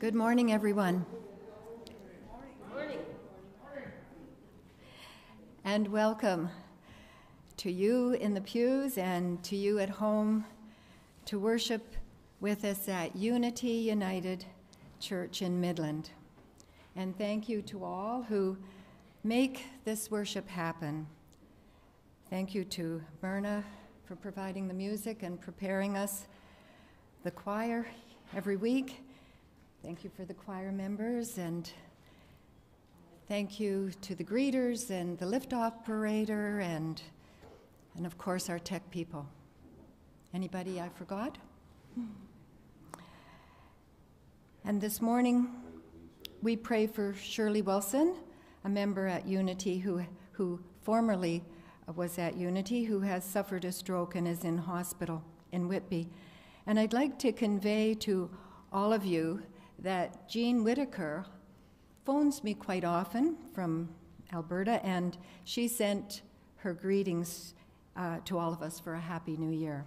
Good morning, everyone. And welcome to you in the pews and to you at home to worship with us at Unity United Church in Midland. And thank you to all who make this worship happen. Thank you to Myrna for providing the music and preparing us, the choir, every week. Thank you for the choir members and thank you to the greeters and the lift operator and and of course our tech people. Anybody I forgot? And this morning we pray for Shirley Wilson, a member at Unity who who formerly was at Unity who has suffered a stroke and is in hospital in Whitby. And I'd like to convey to all of you that Jean Whitaker phones me quite often from Alberta, and she sent her greetings uh, to all of us for a happy new year.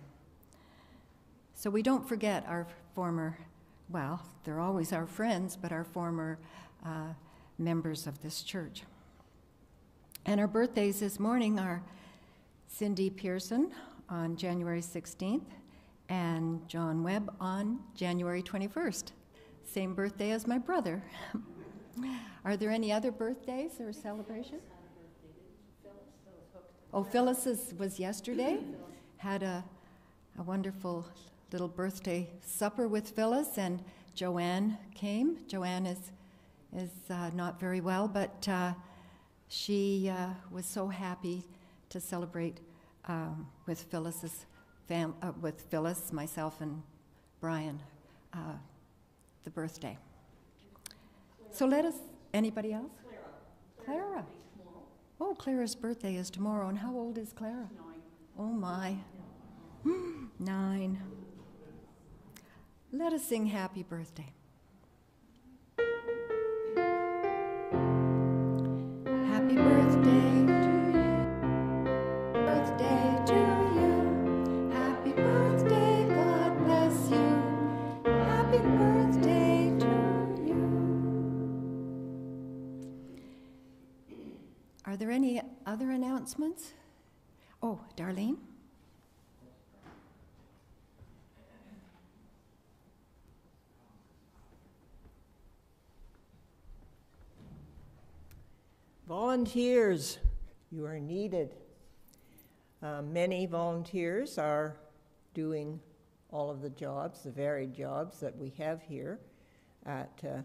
So we don't forget our former, well, they're always our friends, but our former uh, members of this church. And our birthdays this morning are Cindy Pearson on January 16th and John Webb on January 21st. Same birthday as my brother. are there any other birthdays or celebrations? Oh, Phyllis's was yesterday. Had a, a wonderful little birthday supper with Phyllis, and Joanne came. Joanne is, is uh, not very well, but uh, she uh, was so happy to celebrate um, with Phyllis's fam- uh, with Phyllis, myself, and Brian, uh, the birthday. So let us. Anybody else? Clara. Clara. Oh, Clara's birthday is tomorrow, and how old is Clara? Nine. Oh my. Nine. Let us sing happy birthday. Happy birthday Are there any other announcements? Oh, Darlene? Volunteers, you are needed. Uh, many volunteers are doing all of the jobs, the varied jobs that we have here at uh,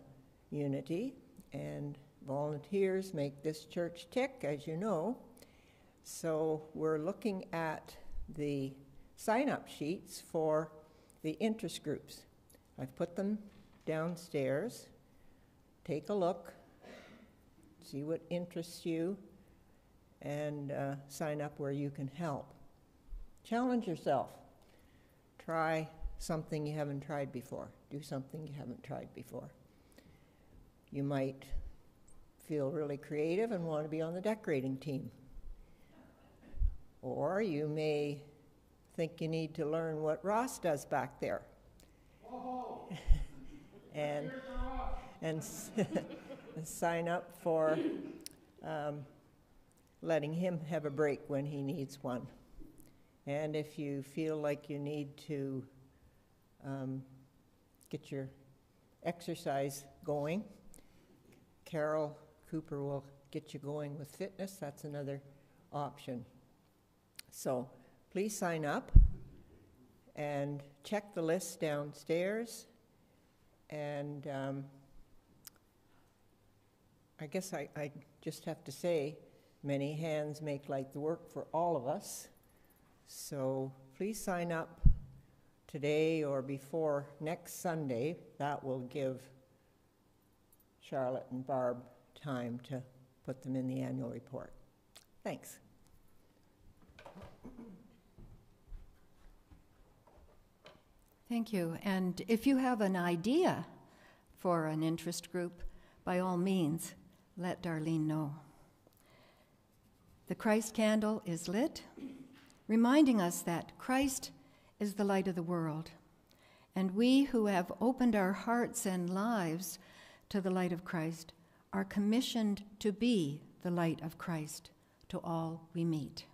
Unity, and volunteers make this church tick, as you know. So we're looking at the sign up sheets for the interest groups. I've put them downstairs. Take a look see what interests you, and uh, sign up where you can help. Challenge yourself. Try something you haven't tried before. Do something you haven't tried before. You might feel really creative and want to be on the decorating team. Or you may think you need to learn what Ross does back there. and and sign up for um, letting him have a break when he needs one. And if you feel like you need to um, get your exercise going, Carol Cooper will get you going with fitness. That's another option. So please sign up and check the list downstairs. And um, I guess I, I just have to say, many hands make light the work for all of us. So please sign up today or before next Sunday. That will give Charlotte and Barb time to put them in the annual report. Thanks. Thank you. And if you have an idea for an interest group, by all means, let Darlene know. The Christ candle is lit, reminding us that Christ is the light of the world. And we who have opened our hearts and lives to the light of Christ are commissioned to be the light of Christ to all we meet.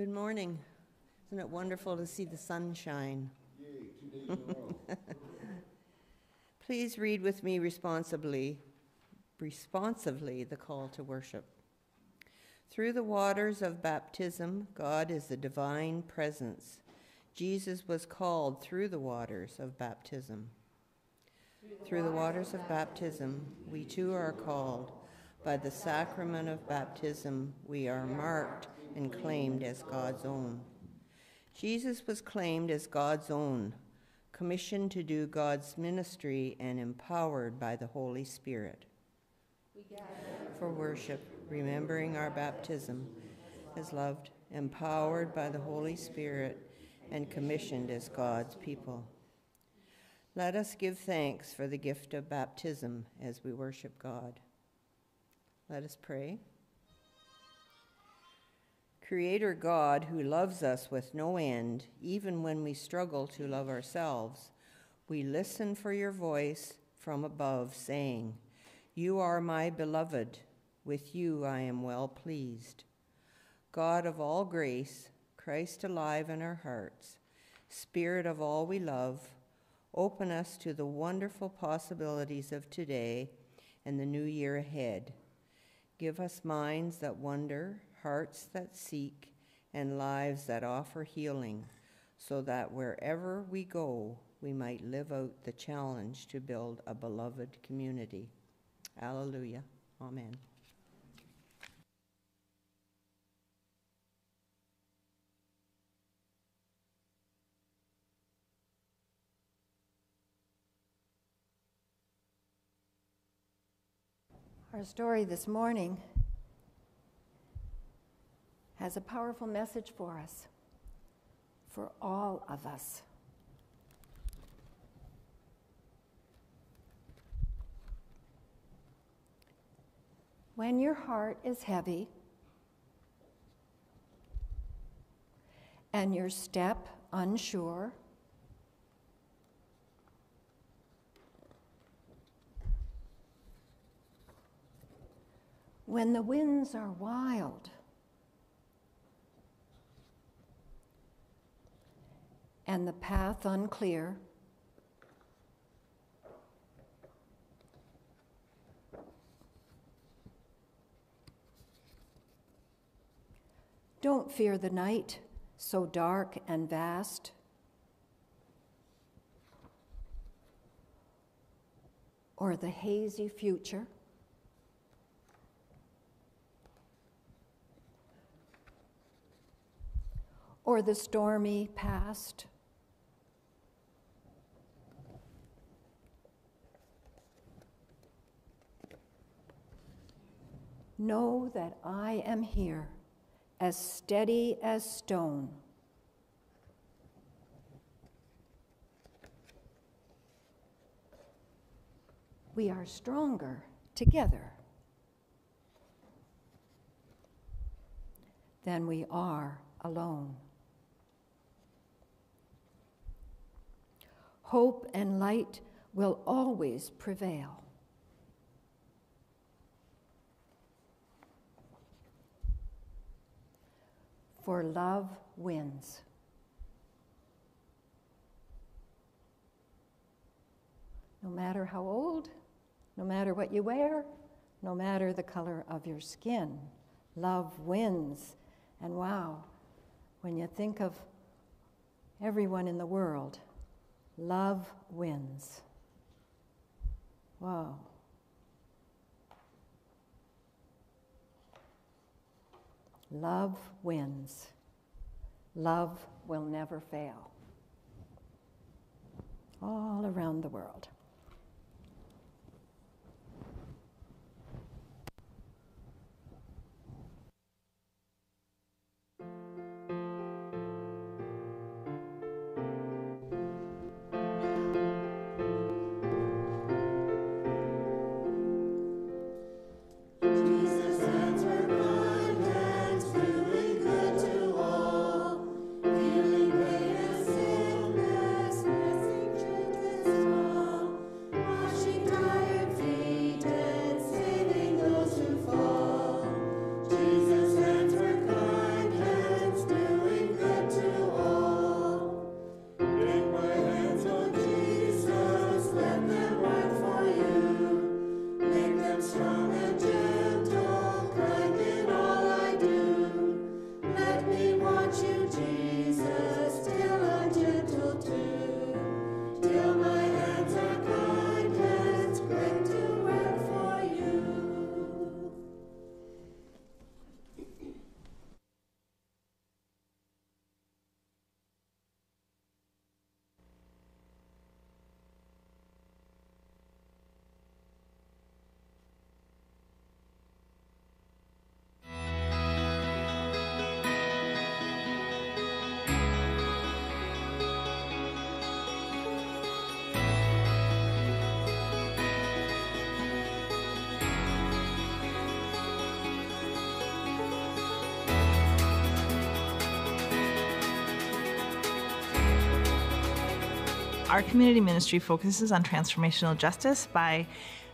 Good morning. Isn't it wonderful to see the sunshine? Please read with me responsibly, responsively the call to worship. Through the waters of baptism, God is the divine presence. Jesus was called through the waters of baptism. Through the waters of baptism, we too are called. By the sacrament of baptism, we are marked and claimed as God's own. Jesus was claimed as God's own, commissioned to do God's ministry, and empowered by the Holy Spirit. For worship, remembering our baptism, as loved, empowered by the Holy Spirit, and commissioned as God's people. Let us give thanks for the gift of baptism as we worship God. Let us pray. Creator God, who loves us with no end, even when we struggle to love ourselves, we listen for your voice from above, saying, You are my beloved, with you I am well pleased. God of all grace, Christ alive in our hearts, Spirit of all we love, open us to the wonderful possibilities of today and the new year ahead. Give us minds that wonder, hearts that seek, and lives that offer healing, so that wherever we go, we might live out the challenge to build a beloved community. Alleluia. Amen. Our story this morning has a powerful message for us, for all of us. When your heart is heavy and your step unsure, when the winds are wild and the path unclear. Don't fear the night, so dark and vast. Or the hazy future. Or the stormy past. Know that I am here, as steady as stone. We are stronger together than we are alone. Hope and light will always prevail. For love wins. No matter how old, no matter what you wear, no matter the color of your skin, love wins. And wow, when you think of everyone in the world, love wins. Wow. Love wins. Love will never fail. All around the world. Our community ministry focuses on transformational justice by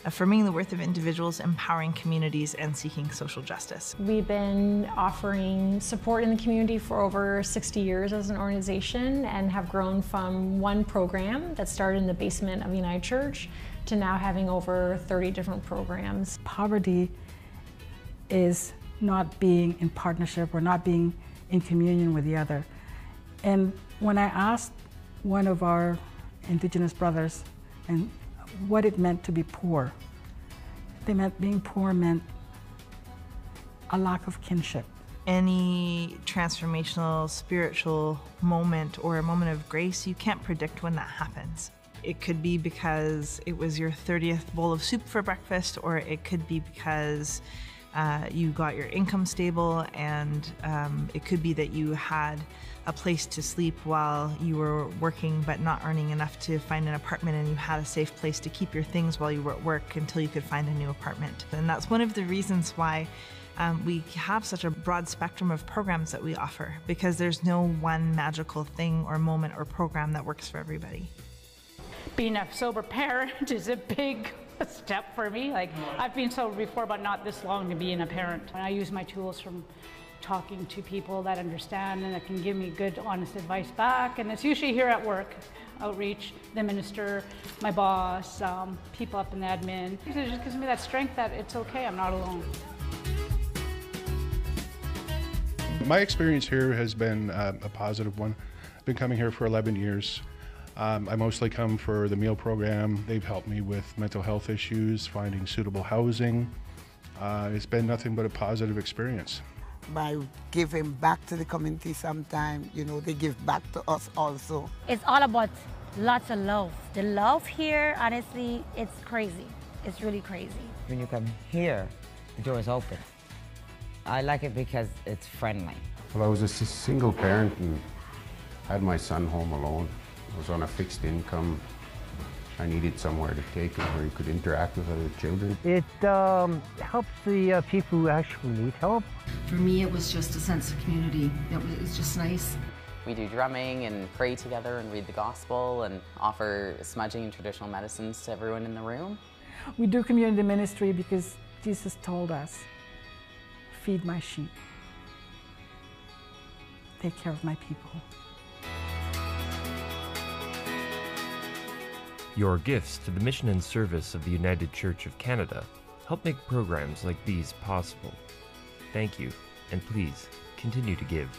affirming the worth of individuals, empowering communities, and seeking social justice. We've been offering support in the community for over 60 years as an organization and have grown from one program that started in the basement of United Church to now having over 30 different programs. Poverty is not being in partnership or not being in communion with the other. And when I asked one of our indigenous brothers and what it meant to be poor, they meant being poor meant a lack of kinship. Any transformational spiritual moment or a moment of grace, you can't predict when that happens. It could be because it was your 30th bowl of soup for breakfast, or it could be because uh, you got your income stable, and um, it could be that you had a place to sleep while you were working but not earning enough to find an apartment, and you had a safe place to keep your things while you were at work until you could find a new apartment. And that's one of the reasons why. Um, we have such a broad spectrum of programs that we offer because there's no one magical thing or moment or program that works for everybody being a sober parent is a big step for me. Like I've been sober before, but not this long to being a parent. And I use my tools from talking to people that understand and that can give me good, honest advice back. And it's usually here at work, outreach, the minister, my boss, um, people up in the admin. It just gives me that strength that it's okay, I'm not alone. My experience here has been uh, a positive one. I've been coming here for 11 years. Um, I mostly come for the meal program. They've helped me with mental health issues, finding suitable housing. Uh, it's been nothing but a positive experience. By giving back to the community sometime, you know, they give back to us also. It's all about lots of love. The love here, honestly, it's crazy. It's really crazy. When you come here, the door is open. I like it because it's friendly. Well, I was a single parent and had my son home alone was on a fixed income. I needed somewhere to take him where he could interact with other children. It um, helps the uh, people who actually need help. For me, it was just a sense of community. It was, it was just nice. We do drumming and pray together and read the gospel and offer smudging and traditional medicines to everyone in the room. We do community ministry because Jesus told us, feed my sheep, take care of my people. Your gifts to the mission and service of the United Church of Canada help make programs like these possible. Thank you, and please continue to give.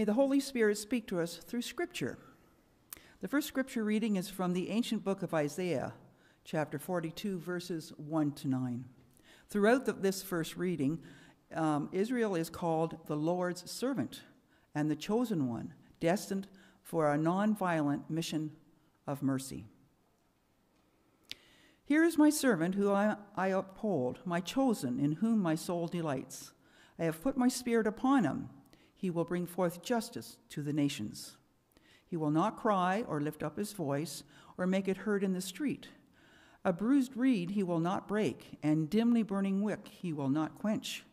May the Holy Spirit speak to us through Scripture. The first Scripture reading is from the ancient book of Isaiah, chapter 42, verses 1 to 9. Throughout the, this first reading, um, Israel is called the Lord's servant and the chosen one, destined for a nonviolent mission of mercy. Here is my servant who I, I uphold, my chosen, in whom my soul delights. I have put my spirit upon him. He will bring forth justice to the nations. He will not cry or lift up his voice or make it heard in the street. A bruised reed he will not break, and dimly burning wick he will not quench.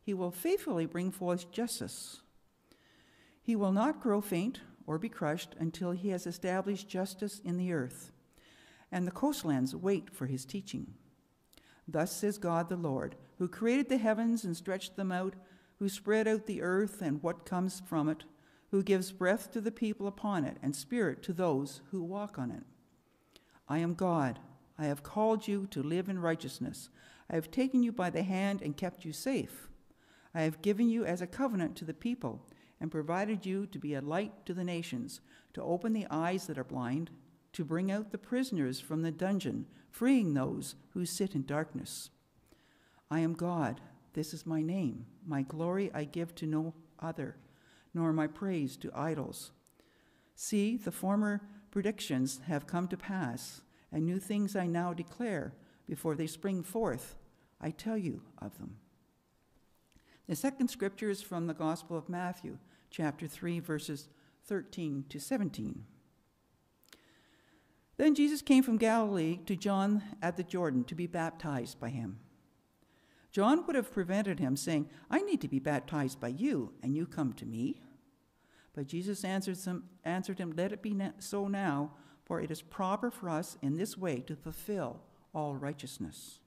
He will faithfully bring forth justice. He will not grow faint or be crushed until he has established justice in the earth and the coastlands wait for his teaching. Thus says God the Lord, who created the heavens and stretched them out, who spread out the earth and what comes from it, who gives breath to the people upon it and spirit to those who walk on it. I am God. I have called you to live in righteousness. I have taken you by the hand and kept you safe. I have given you as a covenant to the people and provided you to be a light to the nations, to open the eyes that are blind to bring out the prisoners from the dungeon, freeing those who sit in darkness. I am God, this is my name. My glory I give to no other, nor my praise to idols. See, the former predictions have come to pass, and new things I now declare before they spring forth. I tell you of them. The second scripture is from the Gospel of Matthew, chapter 3, verses 13 to 17. Then Jesus came from Galilee to John at the Jordan to be baptized by him. John would have prevented him, saying, I need to be baptized by you, and you come to me. But Jesus answered him, answered him Let it be so now, for it is proper for us in this way to fulfill all righteousness.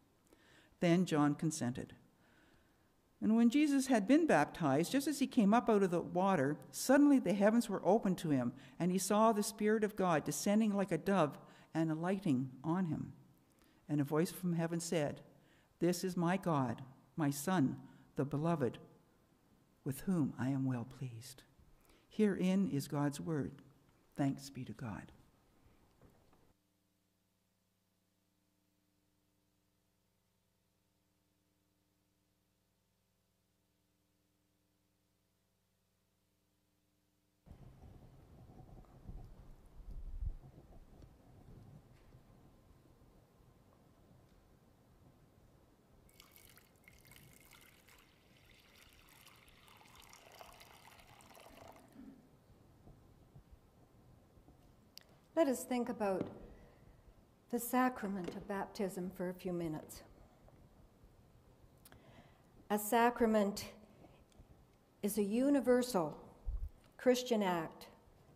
Then John consented. And when Jesus had been baptized, just as he came up out of the water, suddenly the heavens were opened to him, and he saw the Spirit of God descending like a dove and alighting on him. And a voice from heaven said, This is my God, my Son, the beloved, with whom I am well pleased. Herein is God's word. Thanks be to God. Let us think about the sacrament of baptism for a few minutes. A sacrament is a universal Christian act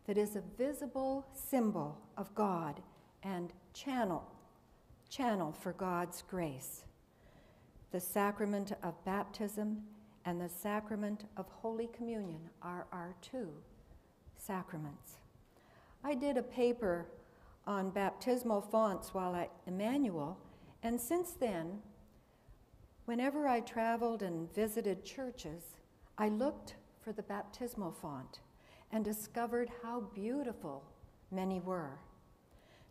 that is a visible symbol of God and channel, channel for God's grace. The sacrament of baptism and the sacrament of Holy Communion are our two sacraments. I did a paper on baptismal fonts while at Emmanuel, and since then, whenever I traveled and visited churches, I looked for the baptismal font and discovered how beautiful many were.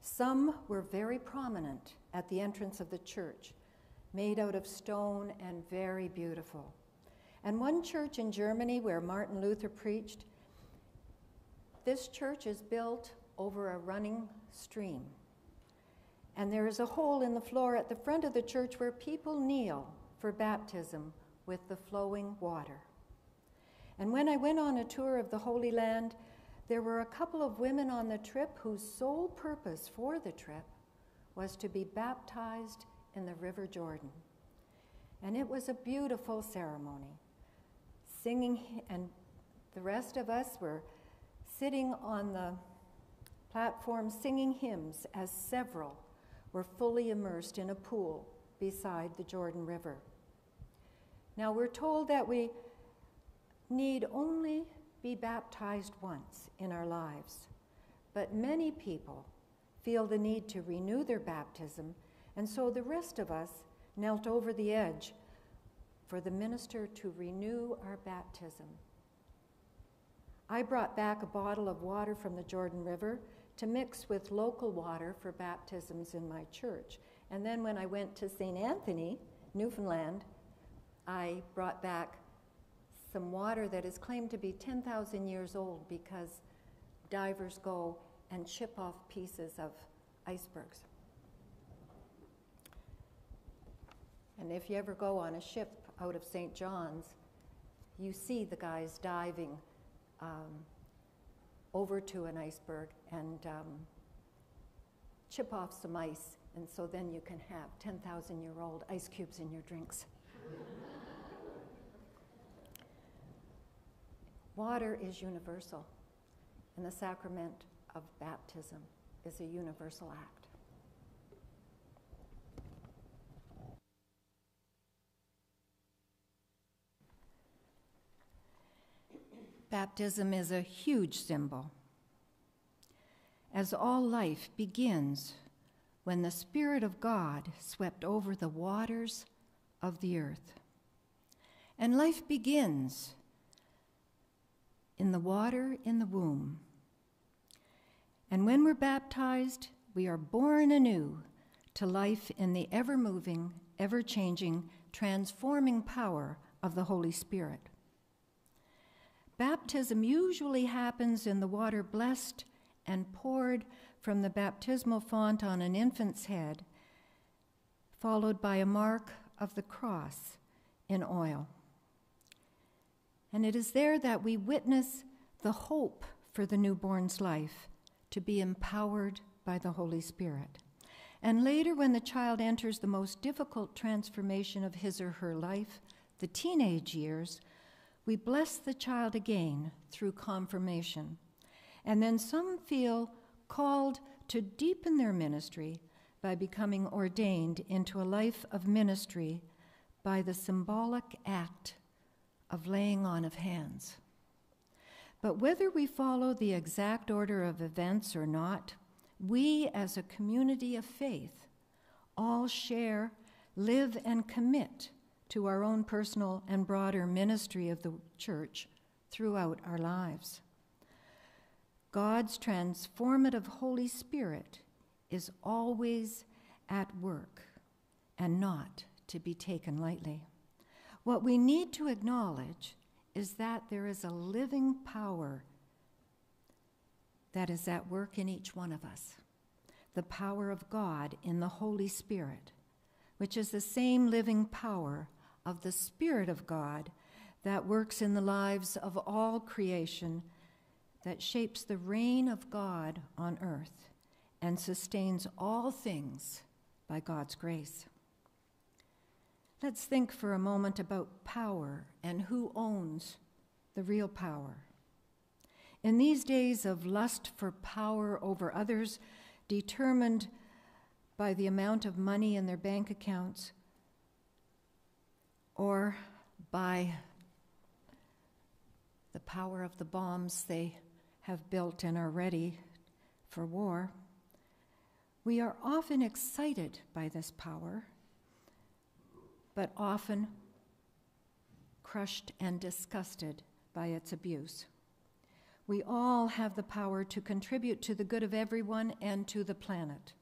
Some were very prominent at the entrance of the church, made out of stone and very beautiful. And one church in Germany where Martin Luther preached this church is built over a running stream. And there is a hole in the floor at the front of the church where people kneel for baptism with the flowing water. And when I went on a tour of the Holy Land, there were a couple of women on the trip whose sole purpose for the trip was to be baptized in the River Jordan. And it was a beautiful ceremony. Singing, and the rest of us were sitting on the platform singing hymns as several were fully immersed in a pool beside the Jordan River. Now we're told that we need only be baptized once in our lives, but many people feel the need to renew their baptism, and so the rest of us knelt over the edge for the minister to renew our baptism. I brought back a bottle of water from the Jordan River to mix with local water for baptisms in my church. And then when I went to St. Anthony, Newfoundland, I brought back some water that is claimed to be 10,000 years old because divers go and chip off pieces of icebergs. And if you ever go on a ship out of St. John's, you see the guys diving um, over to an iceberg and um, chip off some ice, and so then you can have 10,000 year old ice cubes in your drinks. Water is universal, and the sacrament of baptism is a universal act. Baptism is a huge symbol, as all life begins when the Spirit of God swept over the waters of the earth. And life begins in the water in the womb. And when we're baptized, we are born anew to life in the ever moving, ever changing, transforming power of the Holy Spirit. Baptism usually happens in the water blessed and poured from the baptismal font on an infant's head, followed by a mark of the cross in oil. And it is there that we witness the hope for the newborn's life to be empowered by the Holy Spirit. And later, when the child enters the most difficult transformation of his or her life, the teenage years, we bless the child again through confirmation. And then some feel called to deepen their ministry by becoming ordained into a life of ministry by the symbolic act of laying on of hands. But whether we follow the exact order of events or not, we as a community of faith all share, live, and commit to our own personal and broader ministry of the church throughout our lives. God's transformative Holy Spirit is always at work and not to be taken lightly. What we need to acknowledge is that there is a living power that is at work in each one of us the power of God in the Holy Spirit, which is the same living power of the Spirit of God that works in the lives of all creation, that shapes the reign of God on earth and sustains all things by God's grace. Let's think for a moment about power and who owns the real power. In these days of lust for power over others, determined by the amount of money in their bank accounts, or by the power of the bombs they have built and are ready for war. We are often excited by this power, but often crushed and disgusted by its abuse. We all have the power to contribute to the good of everyone and to the planet.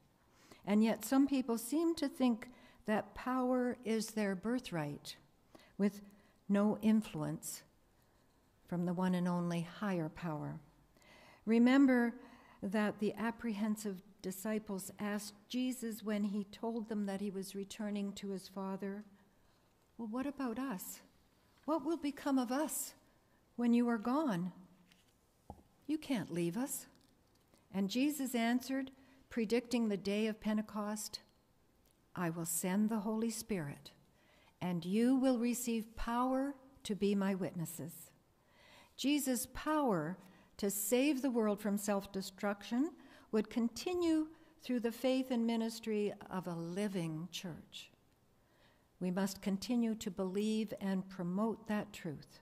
And yet, some people seem to think that power is their birthright with no influence from the one and only higher power. Remember that the apprehensive disciples asked Jesus when he told them that he was returning to his Father, Well, what about us? What will become of us when you are gone? You can't leave us. And Jesus answered, predicting the day of Pentecost, I will send the Holy Spirit and you will receive power to be my witnesses. Jesus' power to save the world from self destruction would continue through the faith and ministry of a living church. We must continue to believe and promote that truth.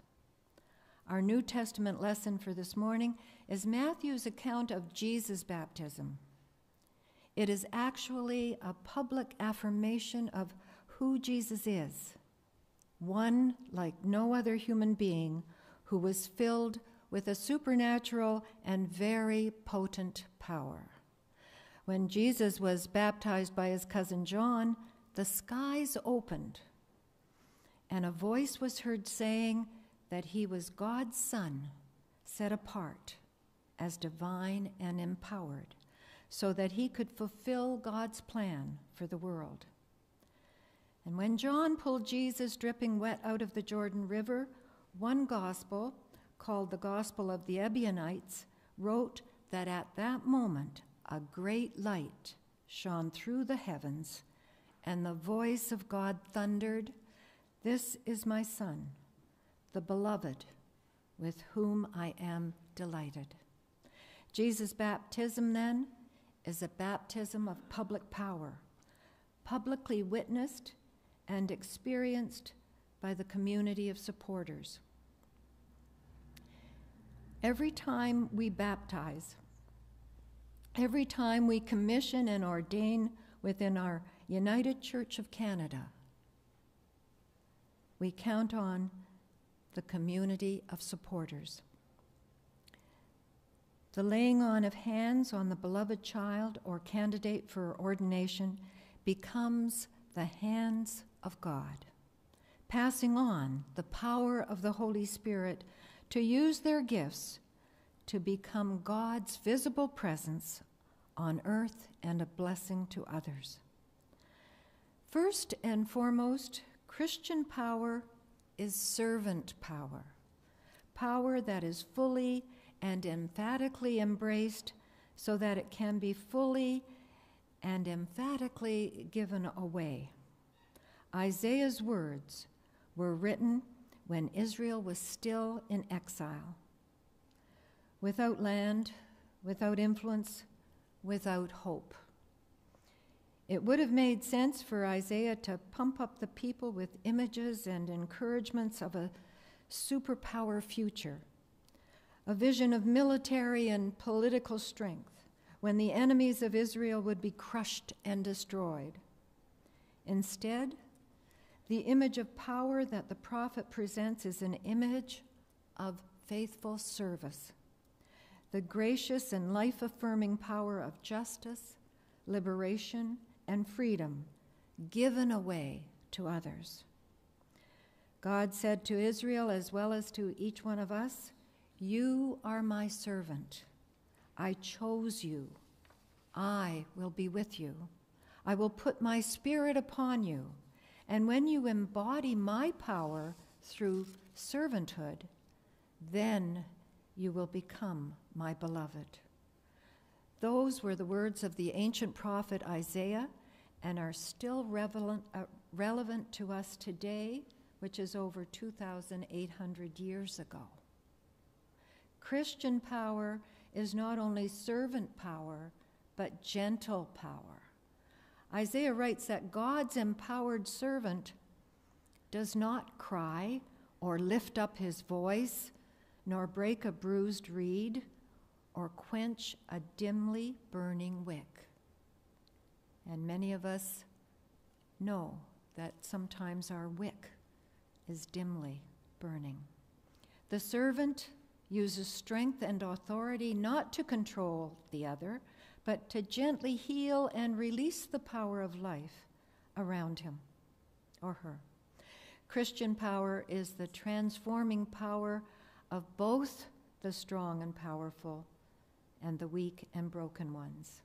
Our New Testament lesson for this morning is Matthew's account of Jesus' baptism. It is actually a public affirmation of who Jesus is one like no other human being who was filled with a supernatural and very potent power. When Jesus was baptized by his cousin John, the skies opened, and a voice was heard saying that he was God's Son, set apart as divine and empowered, so that he could fulfill God's plan for the world. And when John pulled Jesus dripping wet out of the Jordan River, one gospel, called the Gospel of the Ebionites, wrote that at that moment a great light shone through the heavens, and the voice of God thundered, This is my Son, the beloved, with whom I am delighted. Jesus' baptism, then, is a baptism of public power, publicly witnessed and experienced by the community of supporters. Every time we baptize, every time we commission and ordain within our United Church of Canada, we count on the community of supporters. The laying on of hands on the beloved child or candidate for ordination becomes the hands of God, passing on the power of the Holy Spirit to use their gifts to become God's visible presence on earth and a blessing to others. First and foremost, Christian power is servant power, power that is fully and emphatically embraced so that it can be fully and emphatically given away. Isaiah's words were written when Israel was still in exile, without land, without influence, without hope. It would have made sense for Isaiah to pump up the people with images and encouragements of a superpower future, a vision of military and political strength when the enemies of Israel would be crushed and destroyed. Instead, the image of power that the prophet presents is an image of faithful service, the gracious and life affirming power of justice, liberation, and freedom given away to others. God said to Israel as well as to each one of us, You are my servant. I chose you. I will be with you. I will put my spirit upon you and when you embody my power through servanthood, then you will become my beloved. Those were the words of the ancient prophet Isaiah and are still relevant, uh, relevant to us today, which is over 2,800 years ago. Christian power is not only servant power, but gentle power. Isaiah writes that God's empowered servant does not cry or lift up his voice, nor break a bruised reed, or quench a dimly burning wick. And many of us know that sometimes our wick is dimly burning. The servant uses strength and authority not to control the other, but to gently heal and release the power of life around him or her. Christian power is the transforming power of both the strong and powerful and the weak and broken ones.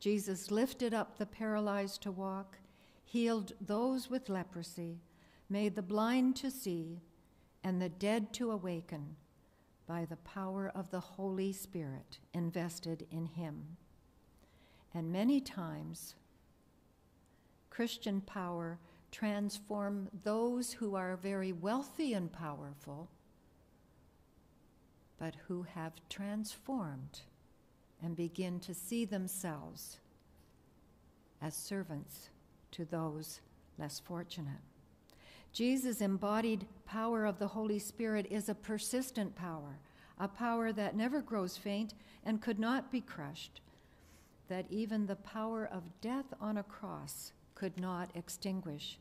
Jesus lifted up the paralyzed to walk, healed those with leprosy, made the blind to see, and the dead to awaken by the power of the Holy Spirit invested in him. And many times, Christian power transform those who are very wealthy and powerful, but who have transformed and begin to see themselves as servants to those less fortunate. Jesus' embodied power of the Holy Spirit is a persistent power, a power that never grows faint and could not be crushed that even the power of death on a cross could not extinguish.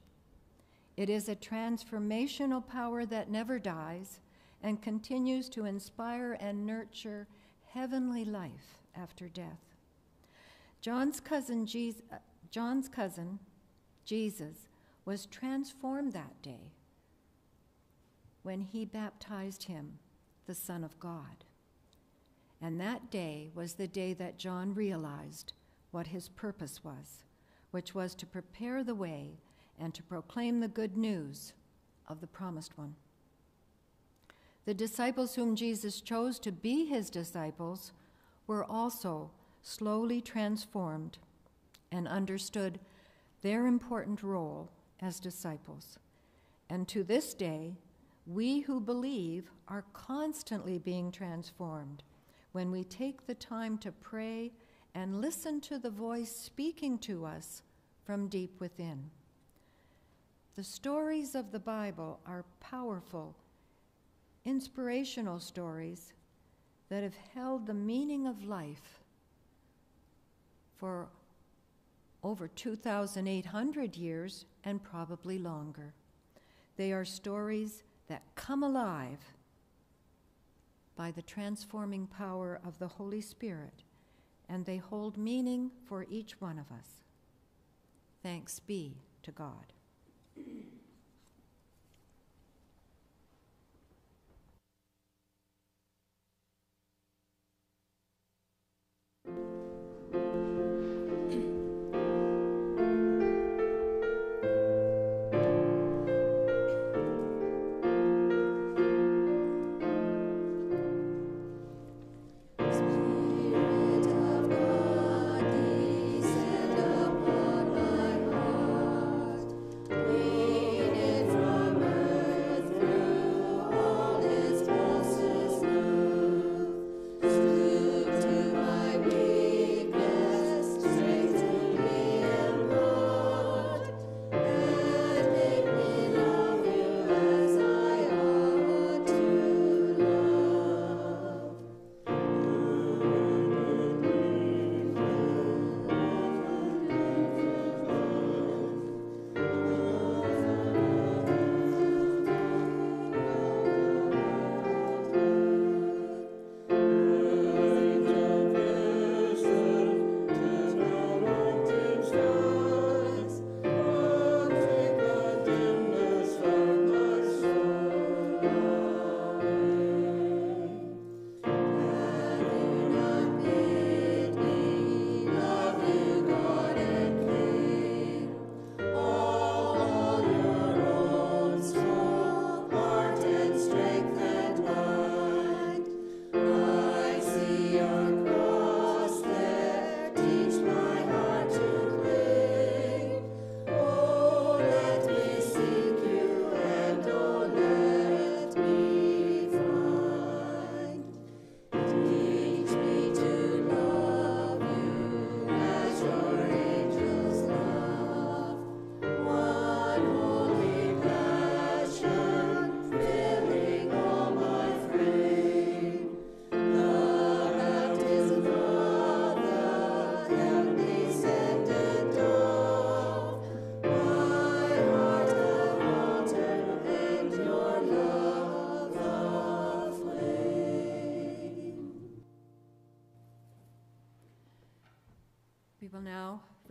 It is a transformational power that never dies and continues to inspire and nurture heavenly life after death. John's cousin, Jesus, uh, John's cousin, Jesus, was transformed that day when he baptized him, the Son of God. And that day was the day that John realized what his purpose was, which was to prepare the way and to proclaim the good news of the promised one. The disciples whom Jesus chose to be his disciples were also slowly transformed and understood their important role as disciples. And to this day, we who believe are constantly being transformed when we take the time to pray and listen to the voice speaking to us from deep within. The stories of the Bible are powerful, inspirational stories that have held the meaning of life for over 2,800 years and probably longer. They are stories that come alive by the transforming power of the Holy Spirit, and they hold meaning for each one of us. Thanks be to God.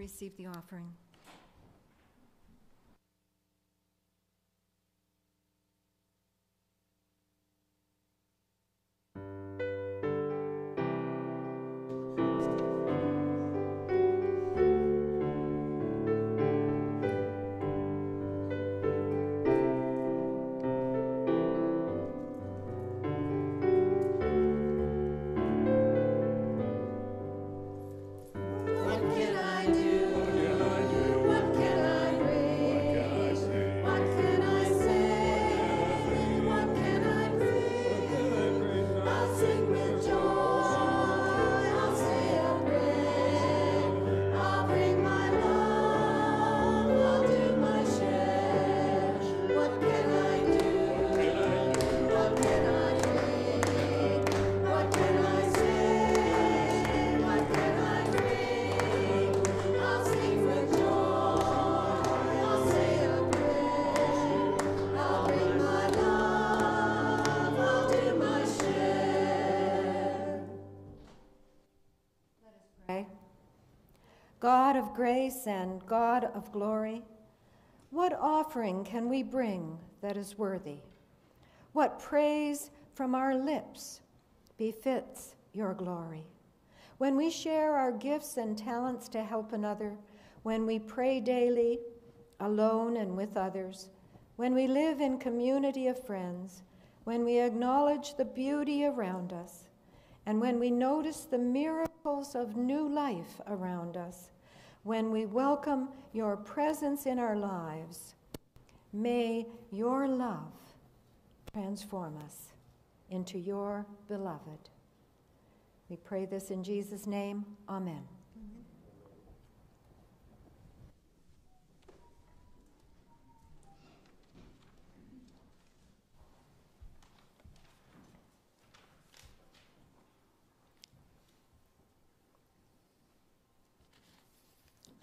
Receive the offering. Grace and God of glory, what offering can we bring that is worthy? What praise from our lips befits your glory? When we share our gifts and talents to help another, when we pray daily, alone and with others, when we live in community of friends, when we acknowledge the beauty around us, and when we notice the miracles of new life around us, when we welcome your presence in our lives, may your love transform us into your beloved. We pray this in Jesus' name. Amen.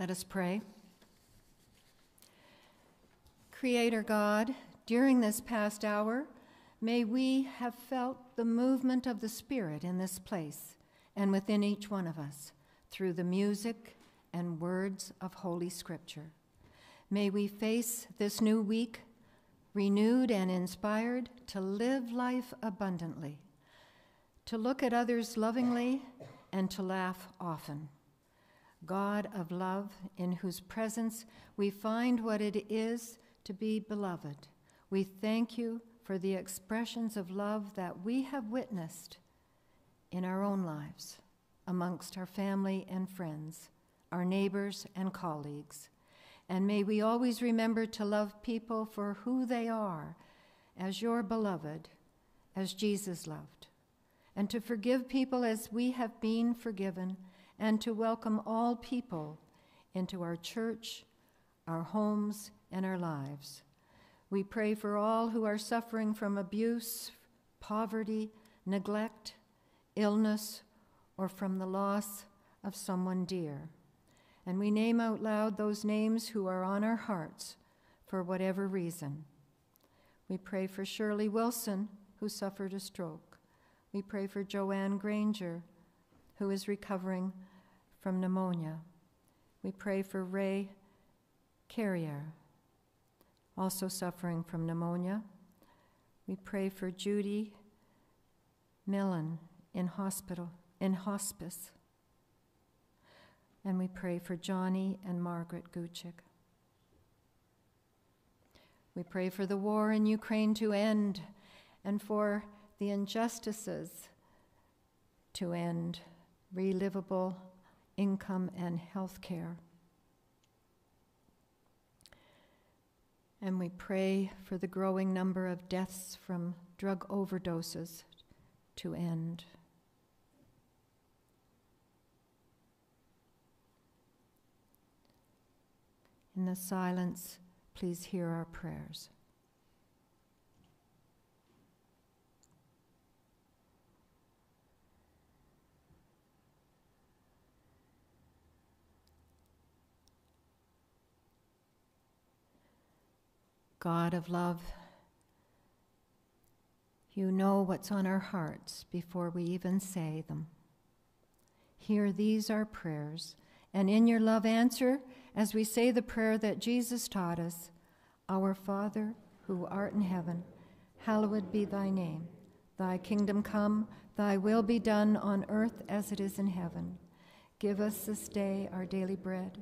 Let us pray. Creator God, during this past hour, may we have felt the movement of the Spirit in this place and within each one of us through the music and words of Holy Scripture. May we face this new week renewed and inspired to live life abundantly, to look at others lovingly, and to laugh often. God of love, in whose presence we find what it is to be beloved. We thank you for the expressions of love that we have witnessed in our own lives, amongst our family and friends, our neighbors and colleagues. And may we always remember to love people for who they are, as your beloved, as Jesus loved, and to forgive people as we have been forgiven and to welcome all people into our church, our homes, and our lives. We pray for all who are suffering from abuse, poverty, neglect, illness, or from the loss of someone dear. And we name out loud those names who are on our hearts for whatever reason. We pray for Shirley Wilson, who suffered a stroke. We pray for Joanne Granger, who is recovering from pneumonia. We pray for Ray Carrier, also suffering from pneumonia. We pray for Judy Millen in hospital, in hospice. And we pray for Johnny and Margaret Guchik. We pray for the war in Ukraine to end and for the injustices to end, relivable income and health care. And we pray for the growing number of deaths from drug overdoses to end. In the silence, please hear our prayers. God of love, you know what's on our hearts before we even say them. Hear these our prayers, and in your love answer as we say the prayer that Jesus taught us Our Father, who art in heaven, hallowed be thy name. Thy kingdom come, thy will be done on earth as it is in heaven. Give us this day our daily bread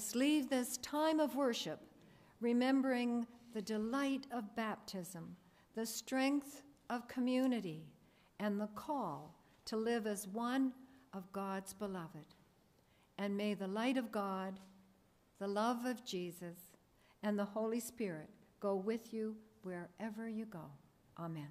Us leave this time of worship remembering the delight of baptism, the strength of community, and the call to live as one of God's beloved. And may the light of God, the love of Jesus, and the Holy Spirit go with you wherever you go. Amen.